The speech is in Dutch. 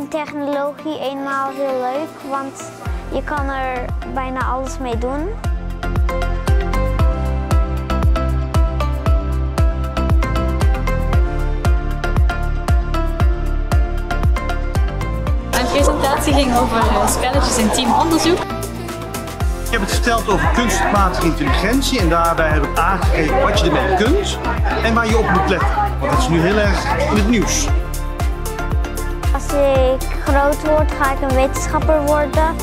technologie eenmaal heel leuk, want je kan er bijna alles mee doen. Mijn presentatie ging over eh, spelletjes en teamonderzoek. Ik heb het verteld over kunstmatige intelligentie en daarbij heb ik aangegeven wat je ermee kunt en waar je op moet letten. Want dat is nu heel erg in het nieuws. Als ik groot word, ga ik een wetenschapper worden.